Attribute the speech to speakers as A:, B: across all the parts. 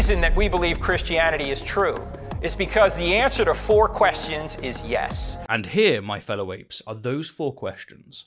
A: reason that we believe Christianity is true is because the answer to four questions is yes.
B: And here, my fellow apes, are those four questions.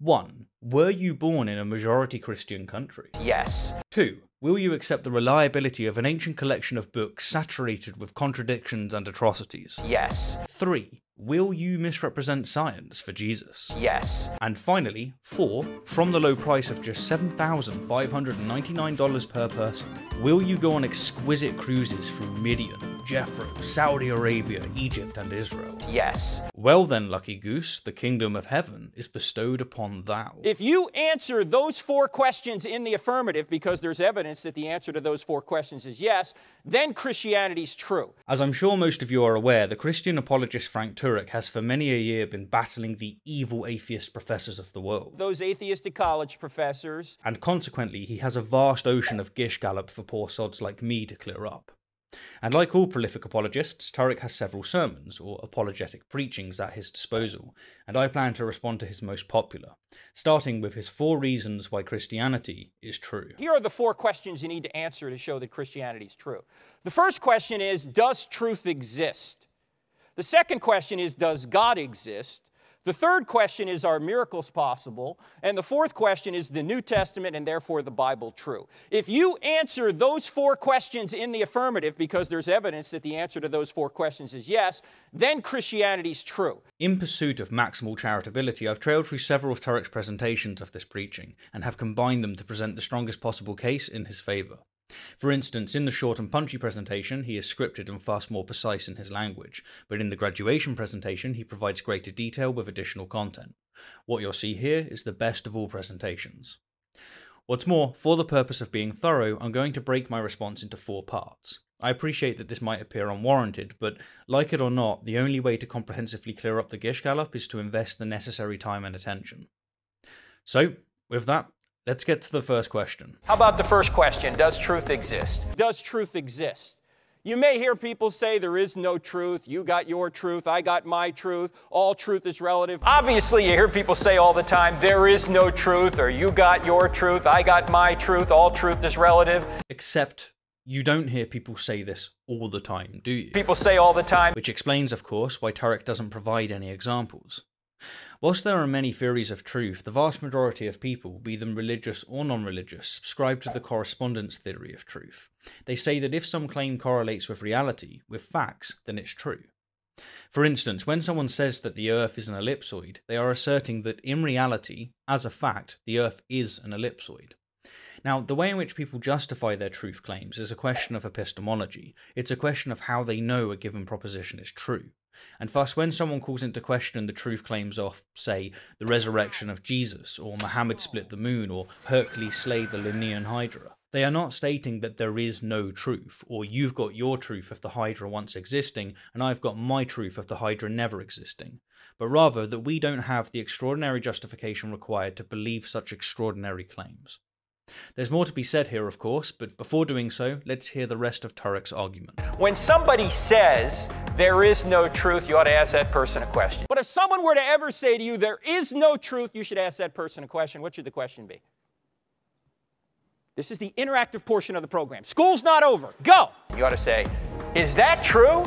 B: 1. Were you born in a majority Christian country?
A: Yes.
B: 2. Will you accept the reliability of an ancient collection of books saturated with contradictions and atrocities?
A: Yes.
B: 3. Will you misrepresent science for Jesus?
A: Yes.
B: And finally, 4. From the low price of just $7,599 per person, will you go on exquisite cruises through Midian, Jethro, Saudi Arabia, Egypt, and Israel?
A: Yes.
B: Well then, lucky goose, the kingdom of heaven is bestowed upon thou.
A: If you answer those four questions in the affirmative because there's evidence that the answer to those four questions is yes, then Christianity's true.
B: As I'm sure most of you are aware, the Christian apologist Frank Turek has for many a year been battling the evil atheist professors of the world.
A: Those atheistic college professors.
B: And consequently, he has a vast ocean of gish gallop for poor sods like me to clear up. And like all prolific apologists, Turek has several sermons, or apologetic preachings, at his disposal, and I plan to respond to his most popular, starting with his four reasons why Christianity is true.
A: Here are the four questions you need to answer to show that Christianity is true. The first question is Does truth exist? The second question is, does God exist? The third question is, are miracles possible? And the fourth question is, the New Testament and therefore the Bible true? If you answer those four questions in the affirmative because there's evidence that the answer to those four questions is yes, then Christianity's true.
B: In pursuit of maximal charitability, I've trailed through several of Turek's presentations of this preaching and have combined them to present the strongest possible case in his favour. For instance, in the short and punchy presentation, he is scripted and far more precise in his language, but in the graduation presentation, he provides greater detail with additional content. What you'll see here is the best of all presentations. What's more, for the purpose of being thorough, I'm going to break my response into four parts. I appreciate that this might appear unwarranted, but like it or not, the only way to comprehensively clear up the Gish Gallop is to invest the necessary time and attention. So, with that, Let's get to the first question.
A: How about the first question? Does truth exist? Does truth exist? You may hear people say there is no truth. You got your truth. I got my truth. All truth is relative. Obviously, you hear people say all the time, there is no truth, or you got your truth. I got my truth. All truth is relative.
B: Except you don't hear people say this all the time, do you?
A: People say all the time.
B: Which explains, of course, why Turek doesn't provide any examples. Whilst there are many theories of truth, the vast majority of people, be them religious or non religious, subscribe to the correspondence theory of truth. They say that if some claim correlates with reality, with facts, then it's true. For instance, when someone says that the Earth is an ellipsoid, they are asserting that in reality, as a fact, the Earth is an ellipsoid. Now, the way in which people justify their truth claims is a question of epistemology. It's a question of how they know a given proposition is true. And thus, when someone calls into question the truth claims of, say, the resurrection of Jesus, or Muhammad split the moon, or Hercules slayed the Lernaean Hydra, they are not stating that there is no truth, or you've got your truth of the Hydra once existing, and I've got my truth of the Hydra never existing, but rather that we don't have the extraordinary justification required to believe such extraordinary claims. There's more to be said here, of course, but before doing so, let's hear the rest of Turek's argument.
A: When somebody says there is no truth, you ought to ask that person a question. But if someone were to ever say to you, there is no truth, you should ask that person a question. What should the question be? This is the interactive portion of the program. School's not over. Go! You ought to say, is that true?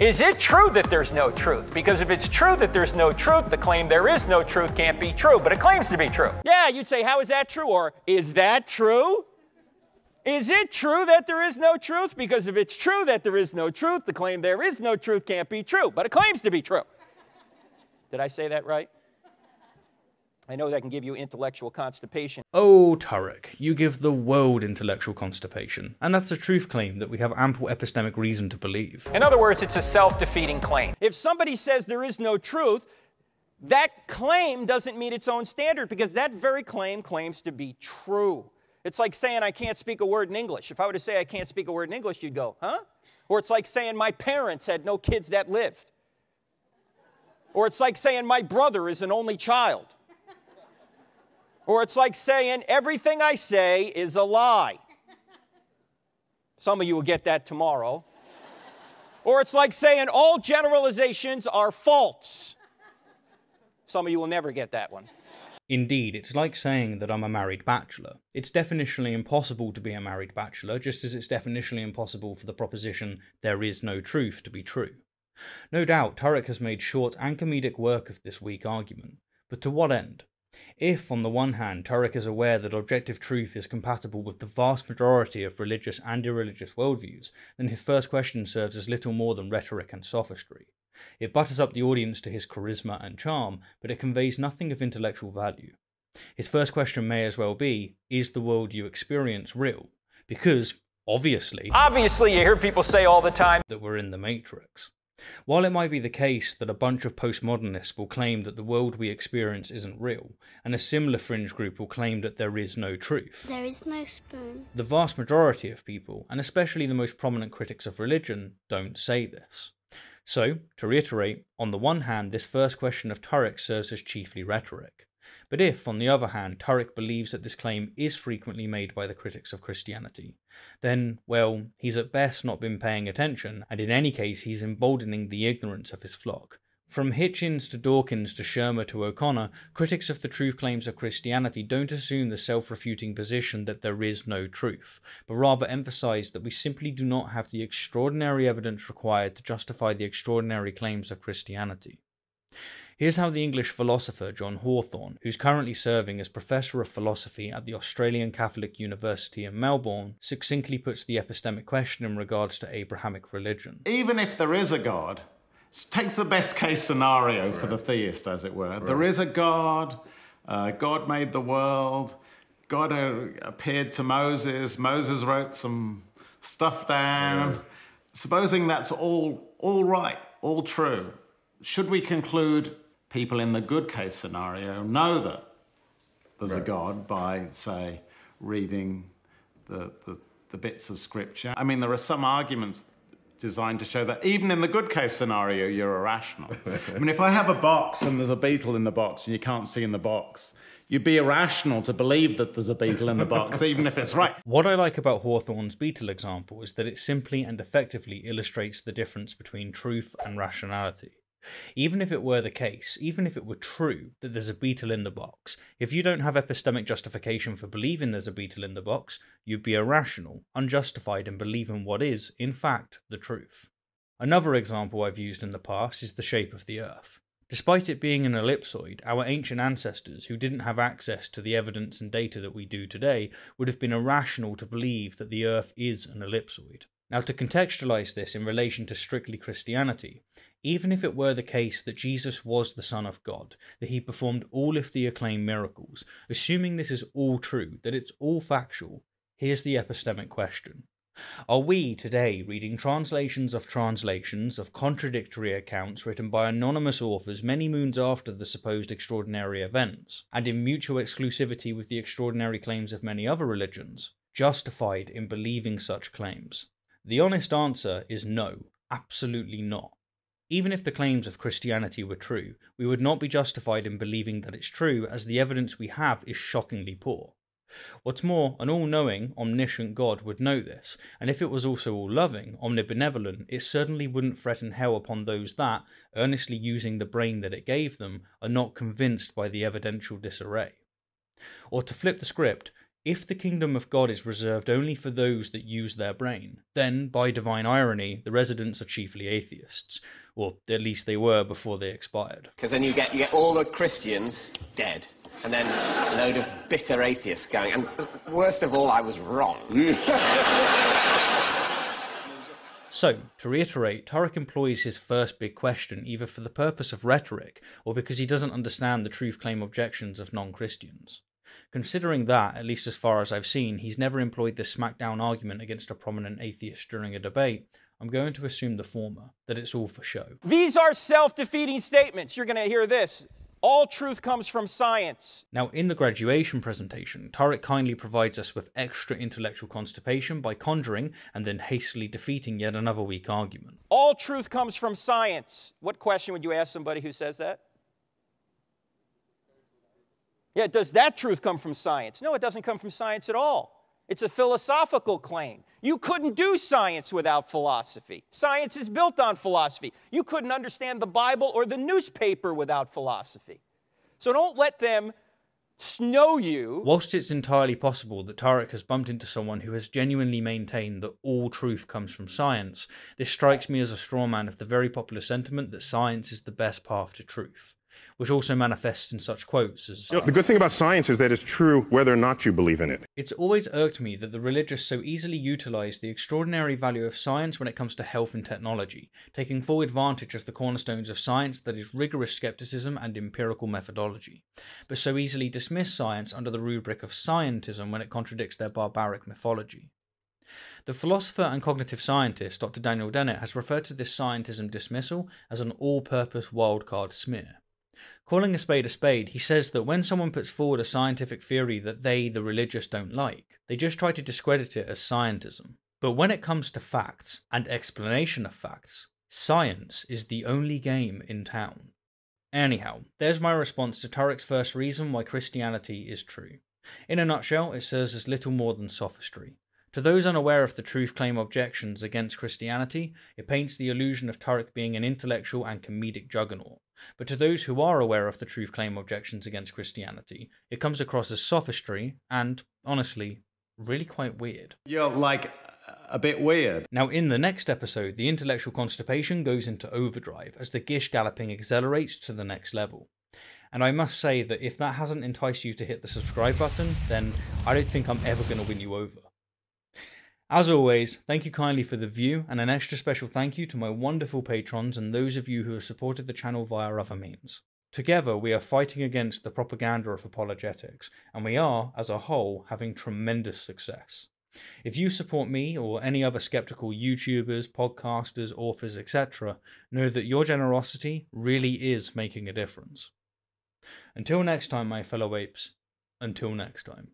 A: Is it true that there's no truth? Because if it's true that there's no truth, the claim there is no truth can't be true, but it claims to be true. Yeah, you'd say, how is that true? Or, is that true? Is it true that there is no truth? Because if it's true that there is no truth, the claim there is no truth can't be true, but it claims to be true. Did I say that right? I know that can give you intellectual constipation.
B: Oh, Turek, you give the world intellectual constipation, and that's a truth claim that we have ample epistemic reason to believe.
A: In other words, it's a self defeating claim. If somebody says there is no truth, that claim doesn't meet its own standard because that very claim claims to be true. It's like saying I can't speak a word in English. If I were to say I can't speak a word in English, you'd go, huh? Or it's like saying my parents had no kids that lived. Or it's like saying my brother is an only child. Or it's like saying, everything I say is a lie. Some of you will get that tomorrow. Or it's like saying, all generalizations are false. Some of you will never get that one.
B: Indeed, it's like saying that I'm a married bachelor. It's definitionally impossible to be a married bachelor, just as it's definitionally impossible for the proposition there is no truth to be true. No doubt, Turek has made short and comedic work of this weak argument, but to what end? If, on the one hand, Turek is aware that objective truth is compatible with the vast majority of religious and irreligious worldviews, then his first question serves as little more than rhetoric and sophistry. It butters up the audience to his charisma and charm, but it conveys nothing of intellectual value. His first question may as well be Is the world you experience real? Because, obviously,
A: obviously, you hear people say all the time
B: that we're in the Matrix. While it might be the case that a bunch of postmodernists will claim that the world we experience isn't real, and a similar fringe group will claim that there is no truth,
C: there is no spoon.
B: The vast majority of people, and especially the most prominent critics of religion, don't say this. So, to reiterate, on the one hand, this first question of Turek serves as chiefly rhetoric. But if, on the other hand, Turek believes that this claim is frequently made by the critics of Christianity, then, well, he's at best not been paying attention, and in any case, he's emboldening the ignorance of his flock. From Hitchens to Dawkins to Shermer to O'Connor, critics of the truth claims of Christianity don't assume the self refuting position that there is no truth, but rather emphasize that we simply do not have the extraordinary evidence required to justify the extraordinary claims of Christianity. Here's how the English philosopher John Hawthorne, who's currently serving as Professor of Philosophy at the Australian Catholic University in Melbourne, succinctly puts the epistemic question in regards to Abrahamic religion.
D: Even if there is a God, take the best case scenario right. for the theist, as it were. Right. There is a God, uh, God made the world, God uh, appeared to Moses, Moses wrote some stuff down. Supposing that's all, all right, all true, should we conclude people in the good case scenario know that there's right. a God by, say, reading the, the, the bits of scripture? I mean, there are some arguments designed to show that even in the good case scenario, you're irrational. I mean, if I have a box and there's a beetle in the box and you can't see in the box, you'd be irrational to believe that there's a beetle in the box, even if it's right.
B: What I like about Hawthorne's beetle example is that it simply and effectively illustrates the difference between truth and rationality. Even if it were the case, even if it were true that there's a beetle in the box, if you don't have epistemic justification for believing there's a beetle in the box, you'd be irrational, unjustified in believing what is, in fact, the truth. Another example I've used in the past is the shape of the Earth. Despite it being an ellipsoid, our ancient ancestors, who didn't have access to the evidence and data that we do today, would have been irrational to believe that the Earth is an ellipsoid. Now, to contextualize this in relation to strictly Christianity, even if it were the case that Jesus was the Son of God, that he performed all of the acclaimed miracles, assuming this is all true, that it's all factual, here's the epistemic question. Are we today reading translations of translations of contradictory accounts written by anonymous authors many moons after the supposed extraordinary events, and in mutual exclusivity with the extraordinary claims of many other religions, justified in believing such claims? The honest answer is no, absolutely not. Even if the claims of Christianity were true, we would not be justified in believing that it's true, as the evidence we have is shockingly poor. What's more, an all knowing, omniscient God would know this, and if it was also all loving, omnibenevolent, it certainly wouldn't threaten hell upon those that, earnestly using the brain that it gave them, are not convinced by the evidential disarray. Or to flip the script, if the kingdom of God is reserved only for those that use their brain, then, by divine irony, the residents are chiefly atheists, or at least they were before they expired.
E: Because then you get, you get all the Christians dead, and then a load of bitter atheists going, and worst of all, I was wrong.
B: So, to reiterate, Turek employs his first big question either for the purpose of rhetoric or because he doesn't understand the truth claim objections of non Christians. Considering that, at least as far as I've seen, he's never employed this smackdown argument against a prominent atheist during a debate, I'm going to assume the former, that it's all for show.
A: These are self defeating statements. You're going to hear this. All truth comes from science.
B: Now, in the graduation presentation, Turek kindly provides us with extra intellectual constipation by conjuring and then hastily defeating yet another weak argument.
A: All truth comes from science. What question would you ask somebody who says that? Yeah, does that truth come from science? No, it doesn't come from science at all. It's a philosophical claim. You couldn't do science without philosophy. Science is built on philosophy. You couldn't understand the Bible or the newspaper without philosophy. So don't let them snow you.
B: Whilst it's entirely possible that Turek has bumped into someone who has genuinely maintained that all truth comes from science, this strikes me as a straw man of the very popular sentiment that science is the best path to truth which also manifests in such quotes as
C: you know, The good thing about science is that it's true whether or not you believe in it.
B: It's always irked me that the religious so easily utilize the extraordinary value of science when it comes to health and technology, taking full advantage of the cornerstones of science that is rigorous skepticism and empirical methodology, but so easily dismiss science under the rubric of scientism when it contradicts their barbaric mythology. The philosopher and cognitive scientist Dr. Daniel Dennett has referred to this scientism dismissal as an all purpose wildcard smear. Calling a spade a spade, he says that when someone puts forward a scientific theory that they, the religious, don't like, they just try to discredit it as scientism. But when it comes to facts and explanation of facts, science is the only game in town. Anyhow, there's my response to Turek's first reason why Christianity is true. In a nutshell, it serves as little more than sophistry. To those unaware of the truth claim objections against Christianity, it paints the illusion of Turek being an intellectual and comedic juggernaut. But to those who are aware of the truth claim objections against Christianity, it comes across as sophistry and, honestly, really quite weird.
D: You're like a bit weird.
B: Now, in the next episode, the intellectual constipation goes into overdrive as the gish galloping accelerates to the next level. And I must say that if that hasn't enticed you to hit the subscribe button, then I don't think I'm ever going to win you over. As always, thank you kindly for the view, and an extra special thank you to my wonderful patrons and those of you who have supported the channel via other means. Together, we are fighting against the propaganda of apologetics, and we are, as a whole, having tremendous success. If you support me or any other skeptical YouTubers, podcasters, authors, etc., know that your generosity really is making a difference. Until next time, my fellow apes, until next time.